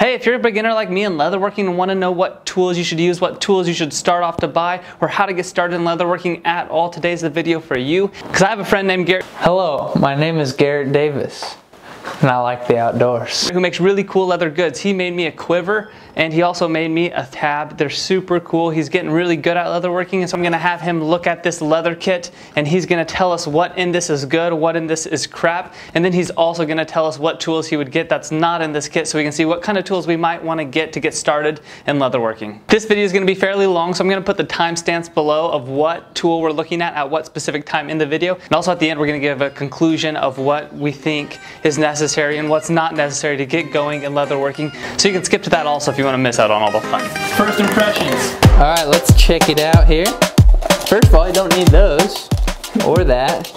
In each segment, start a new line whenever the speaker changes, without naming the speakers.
Hey, if you're a beginner like me in leatherworking and want to know what tools you should use, what tools you should start off to buy, or how to get started in leatherworking at all, today's the video for you. Because I have a friend named Garrett.
Hello, my name is Garrett Davis and I like the outdoors.
Who makes really cool leather goods. He made me a quiver and he also made me a tab. They're super cool. He's getting really good at leatherworking and so I'm gonna have him look at this leather kit and he's gonna tell us what in this is good, what in this is crap, and then he's also gonna tell us what tools he would get that's not in this kit so we can see what kind of tools we might wanna get to get started in leatherworking. This video is gonna be fairly long so I'm gonna put the timestamps below of what tool we're looking at at what specific time in the video. And also at the end we're gonna give a conclusion of what we think is necessary and what's not necessary to get going in leatherworking. So you can skip to that also if you want to miss out on all the fun. First impressions.
All right, let's check it out here. First of all, you don't need those or that.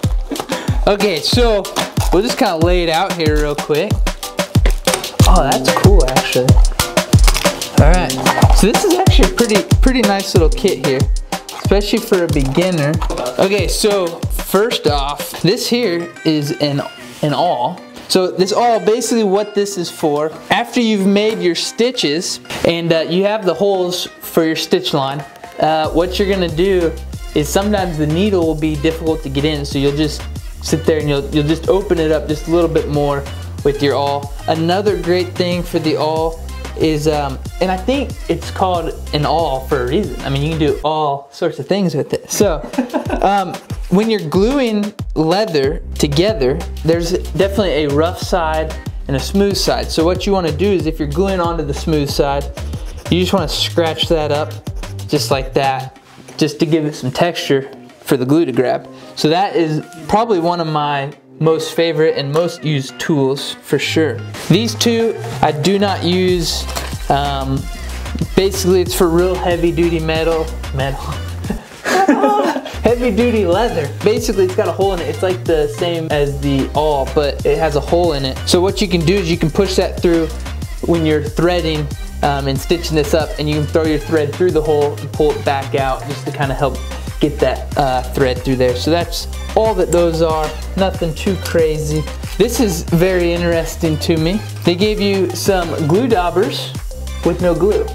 Okay, so we'll just kind of lay it out here real quick. Oh, that's cool actually. All right, so this is actually a pretty, pretty nice little kit here, especially for a beginner. Okay, so first off, this here is an, an awl. So this awl basically what this is for. After you've made your stitches and uh, you have the holes for your stitch line, uh, what you're gonna do is sometimes the needle will be difficult to get in so you'll just sit there and you'll, you'll just open it up just a little bit more with your awl. Another great thing for the awl is, um, and I think it's called an awl for a reason. I mean, you can do all sorts of things with it. So, um, when you're gluing leather together, there's definitely a rough side and a smooth side. So what you wanna do is if you're gluing onto the smooth side, you just wanna scratch that up just like that, just to give it some texture for the glue to grab. So that is probably one of my most favorite and most used tools for sure. These two I do not use, um, basically it's for real heavy duty metal, metal, heavy duty leather. Basically, it's got a hole in it. It's like the same as the awl, but it has a hole in it. So what you can do is you can push that through when you're threading um, and stitching this up, and you can throw your thread through the hole and pull it back out just to kind of help get that uh, thread through there. So that's all that those are, nothing too crazy. This is very interesting to me. They gave you some glue daubers with no glue.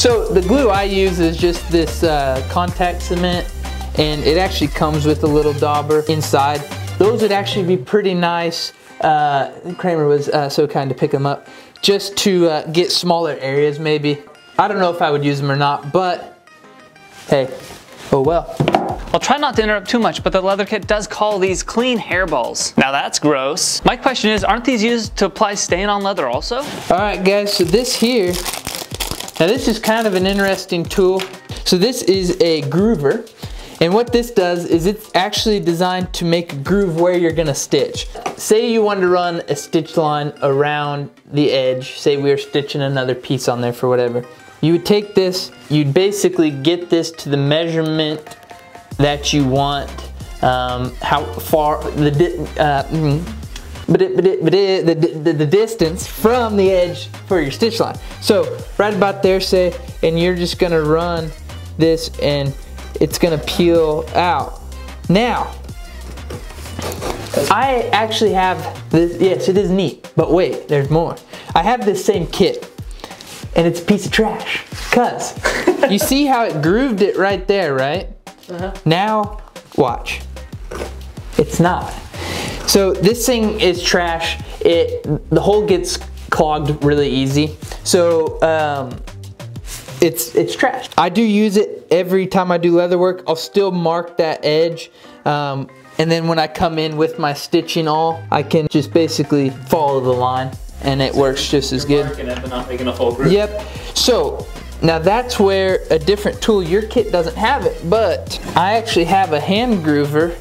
So the glue I use is just this uh, contact cement and it actually comes with a little dauber inside. Those would actually be pretty nice. Uh, Kramer was uh, so kind to pick them up just to uh, get smaller areas maybe. I don't know if I would use them or not, but hey, oh well.
I'll try not to interrupt too much, but the leather kit does call these clean hairballs. Now that's gross. My question is, aren't these used to apply stain on leather also?
All right guys, so this here now this is kind of an interesting tool. So this is a groover. And what this does is it's actually designed to make a groove where you're gonna stitch. Say you wanted to run a stitch line around the edge. Say we were stitching another piece on there for whatever. You would take this, you'd basically get this to the measurement that you want, um, how far the, uh, mm, but the, the, the distance from the edge for your stitch line. So right about there say, and you're just gonna run this and it's gonna peel out. Now, I actually have this, yes it is neat, but wait, there's more. I have this same kit and it's a piece of trash. Cause you see how it grooved it right there, right? Uh -huh. Now, watch. It's not. So this thing is trash. It The hole gets clogged really easy. So um, it's, it's trash. I do use it every time I do leather work. I'll still mark that edge. Um, and then when I come in with my stitching awl, I can just basically follow the line and it works just as good.
It,
yep. So now that's where a different tool, your kit doesn't have it, but I actually have a hand groover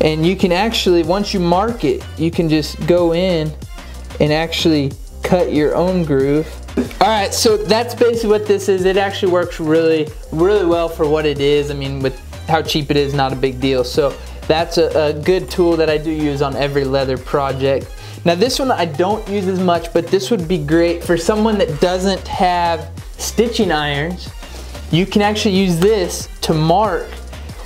and you can actually, once you mark it, you can just go in and actually cut your own groove. All right, so that's basically what this is. It actually works really, really well for what it is. I mean, with how cheap it is, not a big deal. So that's a, a good tool that I do use on every leather project. Now this one I don't use as much, but this would be great for someone that doesn't have stitching irons. You can actually use this to mark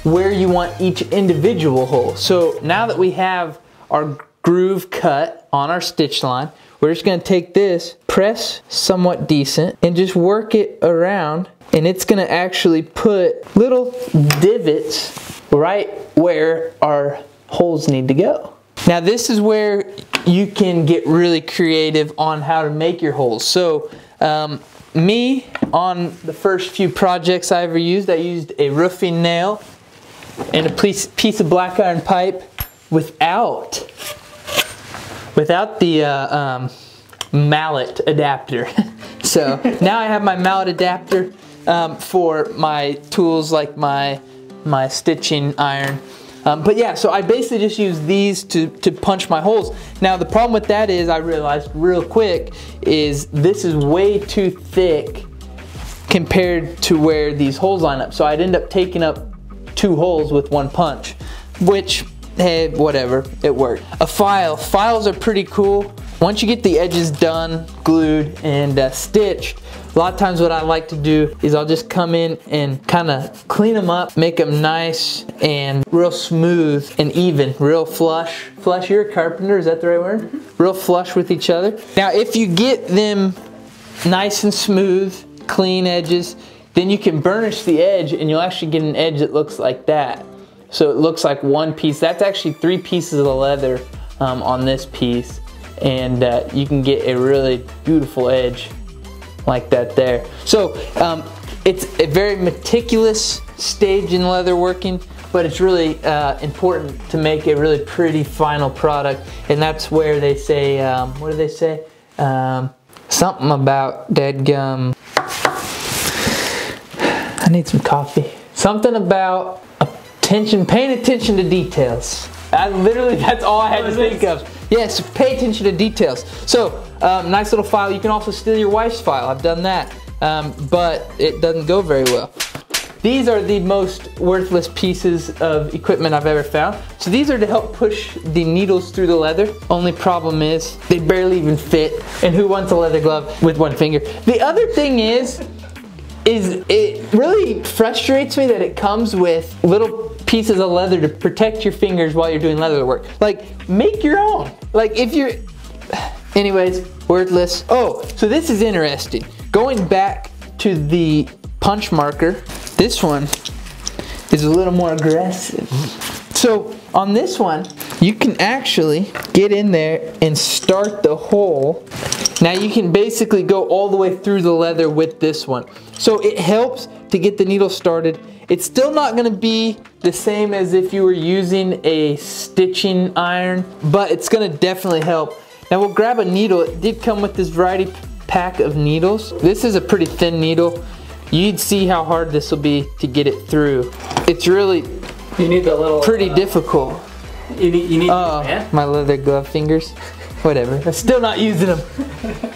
where you want each individual hole. So now that we have our groove cut on our stitch line, we're just gonna take this, press somewhat decent, and just work it around, and it's gonna actually put little divots right where our holes need to go. Now this is where you can get really creative on how to make your holes. So um, me, on the first few projects I ever used, I used a roofing nail and a piece, piece of black iron pipe without, without the uh, um, mallet adapter. so now I have my mallet adapter um, for my tools like my, my stitching iron. Um, but yeah, so I basically just use these to, to punch my holes. Now the problem with that is I realized real quick is this is way too thick compared to where these holes line up. So I'd end up taking up two holes with one punch, which, hey, whatever, it worked. A file, files are pretty cool. Once you get the edges done, glued, and uh, stitched, a lot of times what I like to do is I'll just come in and kind of clean them up, make them nice and real smooth and even, real flush. Flush, you're a carpenter, is that the right word? Real flush with each other. Now if you get them nice and smooth, clean edges, then you can burnish the edge and you'll actually get an edge that looks like that. So it looks like one piece. That's actually three pieces of leather um, on this piece. And uh, you can get a really beautiful edge like that there. So um, it's a very meticulous stage in leather working, but it's really uh, important to make a really pretty final product. And that's where they say, um, what do they say? Um, something about dead gum. I need some coffee. Something about attention, paying attention to details. I literally, that's all I had to think of. Yes, pay attention to details. So, um, nice little file. You can also steal your wife's file. I've done that, um, but it doesn't go very well. These are the most worthless pieces of equipment I've ever found. So these are to help push the needles through the leather. Only problem is they barely even fit. And who wants a leather glove with one finger? The other thing is, is it really frustrates me that it comes with little pieces of leather to protect your fingers while you're doing leather work. Like, make your own. Like, if you're, anyways, wordless. Oh, so this is interesting. Going back to the punch marker, this one is a little more aggressive. So on this one, you can actually get in there and start the hole. Now you can basically go all the way through the leather with this one. So it helps to get the needle started. It's still not gonna be the same as if you were using a stitching iron, but it's gonna definitely help. Now we'll grab a needle. It did come with this variety pack of needles. This is a pretty thin needle. You'd see how hard this will be to get it through. It's really
you need the little
pretty uh, difficult.
You need, you need
uh, my leather glove fingers. Whatever. I'm still not using them.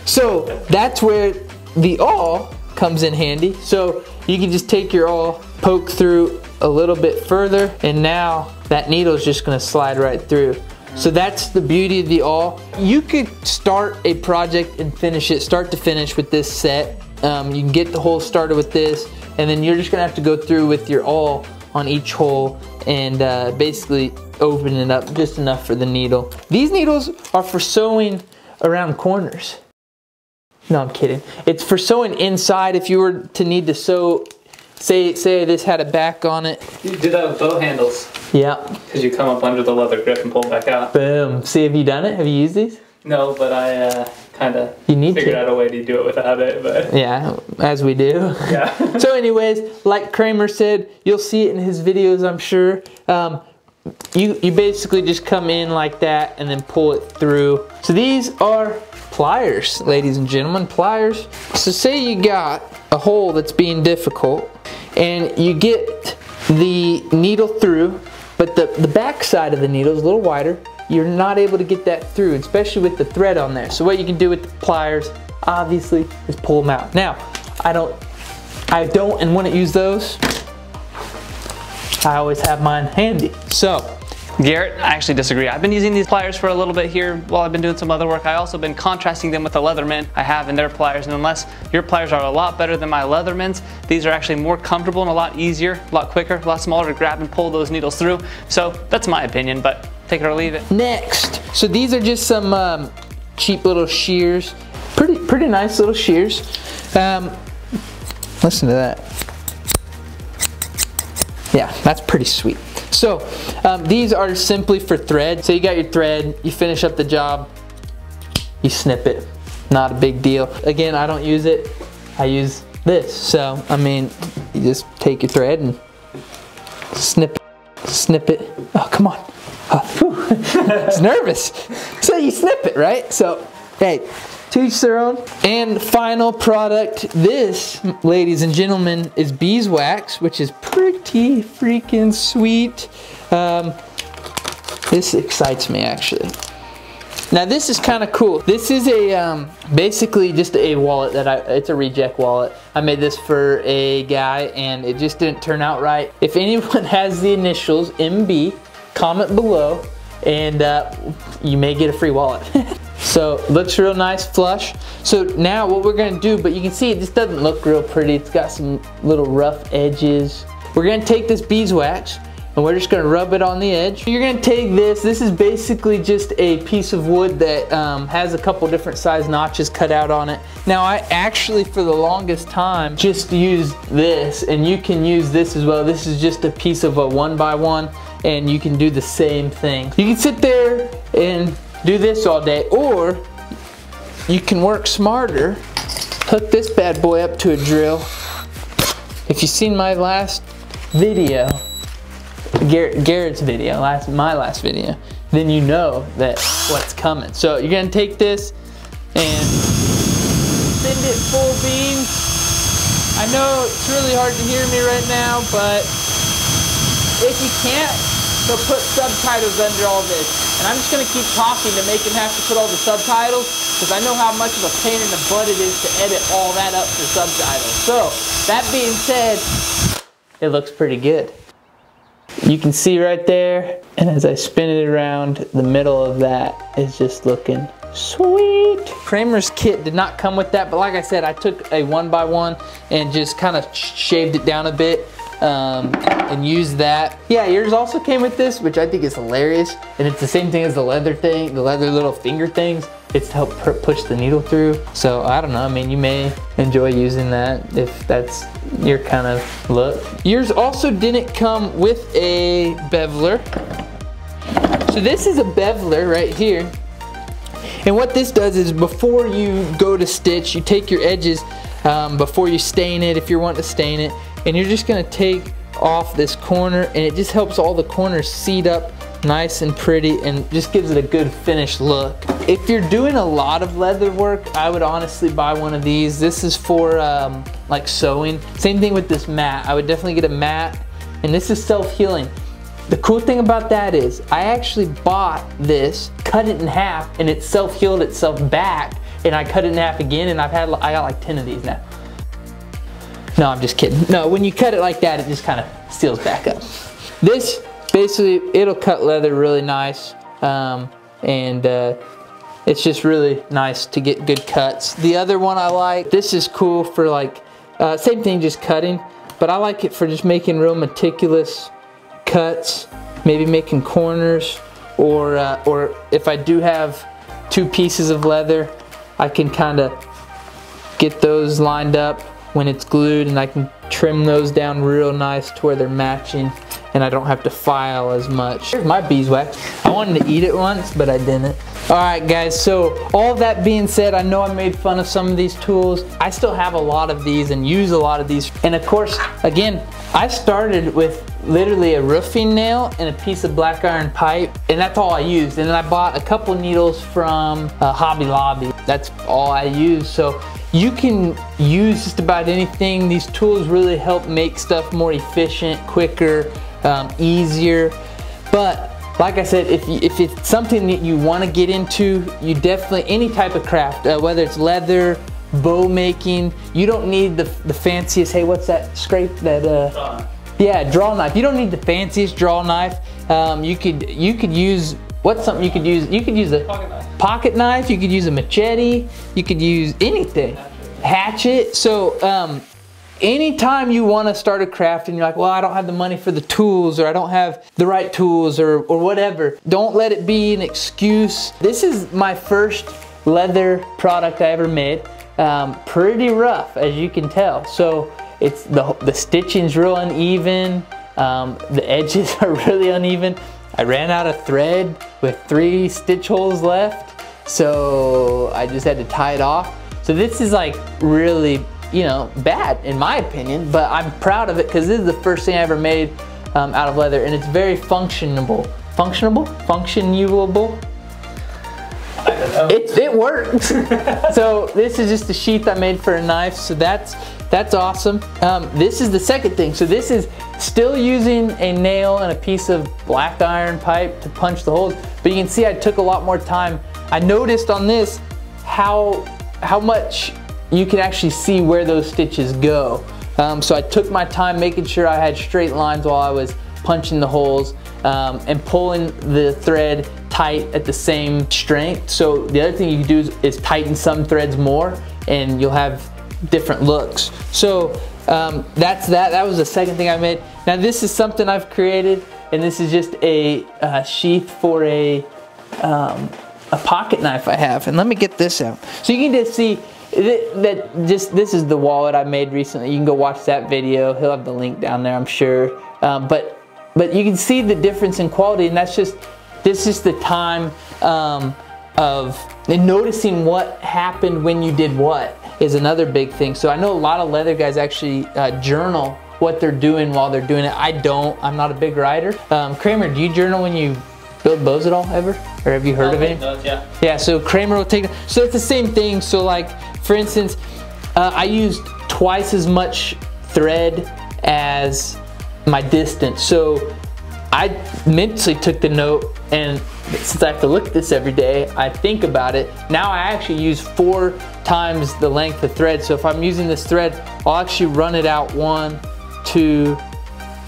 so that's where the awl comes in handy. So you can just take your awl, poke through a little bit further, and now that needle is just gonna slide right through. So that's the beauty of the awl. You could start a project and finish it, start to finish with this set. Um, you can get the hole started with this, and then you're just gonna have to go through with your awl on each hole and uh, basically open it up just enough for the needle. These needles are for sewing around corners. No, I'm kidding. It's for sewing inside if you were to need to sew, say say this had a back on it.
You do that with bow handles.
Yeah.
Because you come up under the leather grip and pull back out.
Boom. See, have you done it? Have you used these?
No, but I uh, kind of
you need
figured
to.
out a way to do it without it. But
yeah, as we do.
Yeah.
so, anyways, like Kramer said, you'll see it in his videos, I'm sure. Um, you you basically just come in like that and then pull it through. So these are pliers, ladies and gentlemen, pliers. So say you got a hole that's being difficult and you get the needle through, but the, the back side of the needle is a little wider. You're not able to get that through, especially with the thread on there. So what you can do with the pliers, obviously, is pull them out. Now, I don't, I don't and wouldn't use those. I always have mine handy. So,
Garrett, I actually disagree. I've been using these pliers for a little bit here while I've been doing some other work. I also been contrasting them with the Leatherman I have in their pliers. And unless your pliers are a lot better than my Leatherman's, these are actually more comfortable and a lot easier, a lot quicker, a lot smaller to grab and pull those needles through. So that's my opinion, but take it or leave it.
Next, so these are just some um, cheap little shears. Pretty, pretty nice little shears. Um, listen to that. Yeah, that's pretty sweet. So um, these are simply for thread. So you got your thread, you finish up the job, you snip it. Not a big deal. Again, I don't use it. I use this. So, I mean, you just take your thread and snip it, snip it. Oh, come on. It's nervous. So you snip it, right? So, hey, to each their own. And final product, this, ladies and gentlemen, is beeswax, which is pretty freaking sweet. Um, this excites me actually. Now this is kind of cool. This is a um, basically just a wallet that I, it's a reject wallet. I made this for a guy and it just didn't turn out right. If anyone has the initials MB, comment below and uh, you may get a free wallet. so looks real nice flush. So now what we're gonna do, but you can see it just doesn't look real pretty. It's got some little rough edges. We're gonna take this beeswax and we're just gonna rub it on the edge. You're gonna take this, this is basically just a piece of wood that um, has a couple different size notches cut out on it. Now I actually for the longest time just used this and you can use this as well. This is just a piece of a one by one and you can do the same thing. You can sit there and do this all day or you can work smarter, hook this bad boy up to a drill. If you've seen my last video, Garrett's video, last my last video, then you know that what's coming. So you're gonna take this and send it full beam. I know it's really hard to hear me right now, but if you can't, so put subtitles under all this. And I'm just gonna keep talking to make him have to put all the subtitles, because I know how much of a pain in the butt it is to edit all that up for subtitles. So, that being said, it looks pretty good. You can see right there, and as I spin it around, the middle of that is just looking sweet. Kramer's kit did not come with that, but like I said, I took a one by one and just kind of shaved it down a bit um, and use that. Yeah, yours also came with this, which I think is hilarious. And it's the same thing as the leather thing, the leather little finger things. It's to help push the needle through. So I don't know, I mean, you may enjoy using that if that's your kind of look. Yours also didn't come with a beveler. So this is a beveler right here. And what this does is before you go to stitch, you take your edges um, before you stain it, if you're wanting to stain it, and you're just gonna take off this corner and it just helps all the corners seat up nice and pretty and just gives it a good finished look. If you're doing a lot of leather work, I would honestly buy one of these. This is for um, like sewing. Same thing with this mat. I would definitely get a mat and this is self-healing. The cool thing about that is I actually bought this, cut it in half and it self-healed itself back and I cut it in half again and I've had, I got like 10 of these now. No, I'm just kidding. No, when you cut it like that, it just kind of seals back up. This, basically, it'll cut leather really nice. Um, and uh, it's just really nice to get good cuts. The other one I like, this is cool for like, uh, same thing, just cutting. But I like it for just making real meticulous cuts, maybe making corners, or, uh, or if I do have two pieces of leather, I can kind of get those lined up when it's glued and I can trim those down real nice to where they're matching and I don't have to file as much. Here's my beeswax. I wanted to eat it once, but I didn't. All right, guys, so all that being said, I know I made fun of some of these tools. I still have a lot of these and use a lot of these. And of course, again, I started with literally a roofing nail and a piece of black iron pipe, and that's all I used. And then I bought a couple needles from uh, Hobby Lobby. That's all I used. So you can use just about anything. These tools really help make stuff more efficient, quicker, um, easier. But like I said, if, you, if it's something that you want to get into, you definitely, any type of craft, uh, whether it's leather, bow making, you don't need the, the fanciest, hey, what's that scrape that, uh, yeah, draw knife. You don't need the fanciest draw knife. Um, you could you could use what's something you could use? You could use a pocket knife. pocket knife. You could use a machete. You could use anything. Hatchet. So um, anytime you want to start a craft and you're like, well, I don't have the money for the tools or I don't have the right tools or, or whatever, don't let it be an excuse. This is my first leather product I ever made. Um, pretty rough, as you can tell. So it's the, the stitching's real uneven. Um, the edges are really uneven. I ran out of thread with three stitch holes left. So I just had to tie it off. So this is like really, you know, bad in my opinion, but I'm proud of it because this is the first thing I ever made um, out of leather and it's very functionable. Functionable? Functionable? It, it works. so this is just a sheath I made for a knife. So that's that's awesome. Um, this is the second thing. So this is still using a nail and a piece of black iron pipe to punch the holes. But you can see I took a lot more time. I noticed on this how, how much you can actually see where those stitches go. Um, so I took my time making sure I had straight lines while I was punching the holes um, and pulling the thread tight at the same strength. So the other thing you can do is, is tighten some threads more and you'll have different looks. So um, that's that. That was the second thing I made. Now this is something I've created and this is just a uh, sheath for a, um, a pocket knife I have. And let me get this out. So you can just see that just this is the wallet I made recently. You can go watch that video. He'll have the link down there, I'm sure. Um, but but you can see the difference in quality, and that's just this is the time um, of noticing what happened when you did what is another big thing. So I know a lot of leather guys actually uh, journal what they're doing while they're doing it. I don't. I'm not a big writer. Um, Kramer, do you journal when you build bows at all ever? Or have you heard of it?
yeah.
Yeah, so Kramer will take, so it's the same thing. So like, for instance, uh, I used twice as much thread as my distance. So I mentally took the note and since I have to look at this every day, I think about it. Now I actually use four times the length of thread. So if I'm using this thread, I'll actually run it out one, two,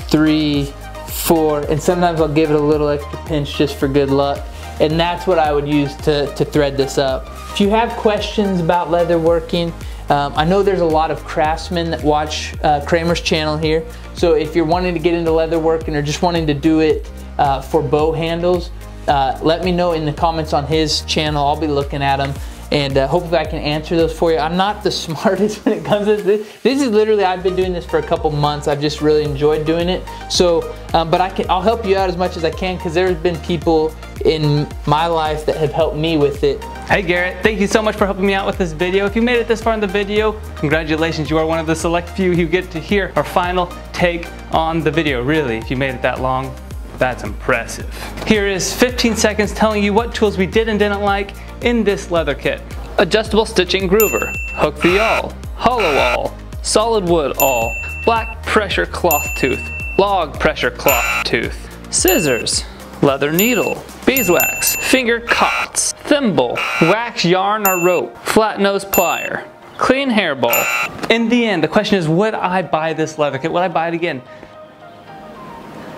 three, four, and sometimes I'll give it a little extra pinch just for good luck. And that's what I would use to, to thread this up. If you have questions about leather working, um, I know there's a lot of craftsmen that watch uh, Kramer's channel here. So if you're wanting to get into leather work and are just wanting to do it uh, for bow handles, uh, let me know in the comments on his channel. I'll be looking at them and uh, hopefully I can answer those for you. I'm not the smartest when it comes to this. This is literally, I've been doing this for a couple months. I've just really enjoyed doing it. So, um, but I can, I'll help you out as much as I can because there's been people in my life that have helped me with it.
Hey Garrett, thank you so much for helping me out with this video. If you made it this far in the video, congratulations, you are one of the select few who get to hear our final take on the video. Really, if you made it that long, that's impressive. Here is 15 seconds telling you what tools we did and didn't like in this leather kit. Adjustable stitching groover, hook the awl, hollow awl, solid wood awl, black pressure cloth tooth, log pressure cloth tooth, scissors, leather needle, beeswax, finger cots, thimble, wax yarn or rope, flat nose plier, clean hairball. In the end, the question is, would I buy this leather kit? Would I buy it again?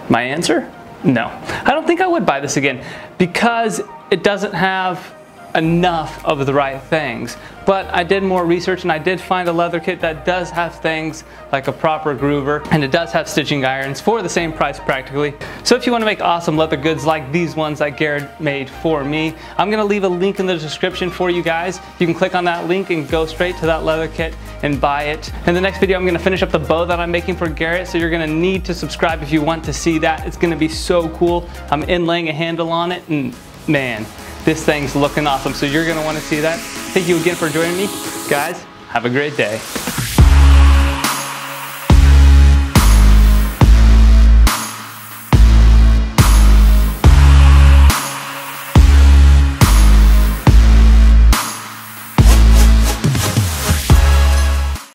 My answer? No. I don't think I would buy this again because it doesn't have enough of the right things. But I did more research and I did find a leather kit that does have things like a proper groover and it does have stitching irons for the same price practically. So if you want to make awesome leather goods like these ones that Garrett made for me, I'm going to leave a link in the description for you guys. You can click on that link and go straight to that leather kit and buy it. In the next video I'm going to finish up the bow that I'm making for Garrett so you're going to need to subscribe if you want to see that. It's going to be so cool. I'm inlaying a handle on it and man, this thing's looking awesome. So you're gonna wanna see that. Thank you again for joining me. Guys, have a great day.